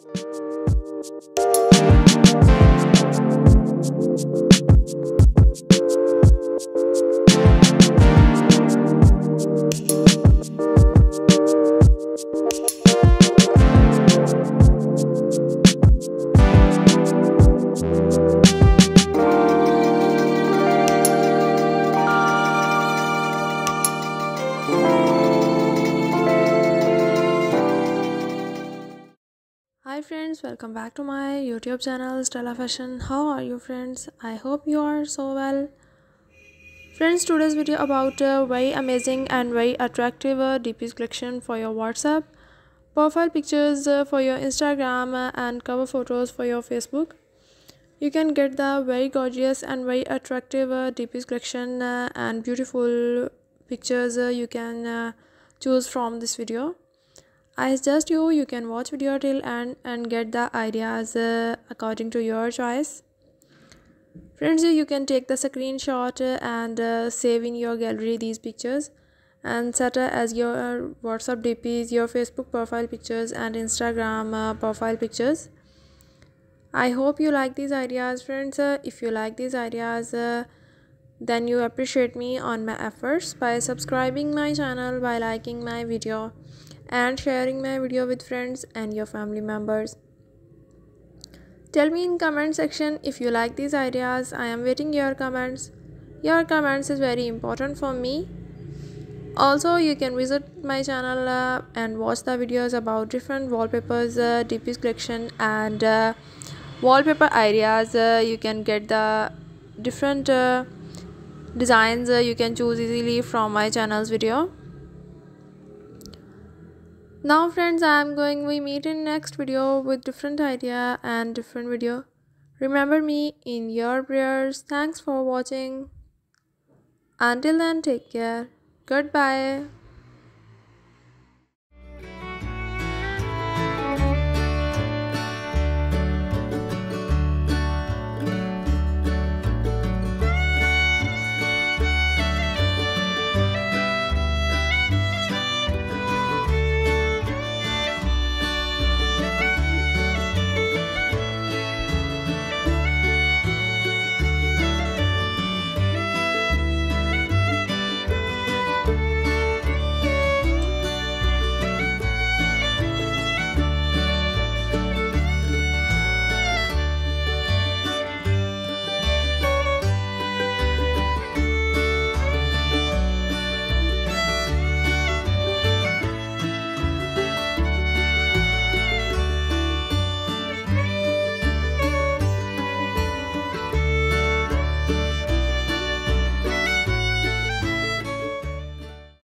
Thank you. Hi friends welcome back to my youtube channel stella fashion. How are you friends? I hope you are so well. Friends today's video about a very amazing and very attractive uh, dps collection for your whatsapp profile pictures uh, for your instagram uh, and cover photos for your facebook. You can get the very gorgeous and very attractive uh, dps collection uh, and beautiful pictures uh, you can uh, choose from this video I suggest you you can watch video till end and get the ideas uh, according to your choice. Friends, you can take the screenshot and uh, save in your gallery these pictures and set as your WhatsApp DPs, your Facebook profile pictures and Instagram uh, profile pictures. I hope you like these ideas friends. Uh, if you like these ideas, uh, then you appreciate me on my efforts by subscribing my channel by liking my video and sharing my video with friends and your family members. Tell me in comment section if you like these ideas. I am waiting your comments. Your comments is very important for me. Also you can visit my channel uh, and watch the videos about different wallpapers uh, dps collection and uh, wallpaper ideas. Uh, you can get the different uh, designs uh, you can choose easily from my channel's video now friends i am going we meet in next video with different idea and different video. Remember me in your prayers. Thanks for watching. Until then take care. Goodbye